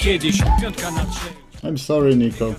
kiedyś piątka na trzech I'm sorry, Nico.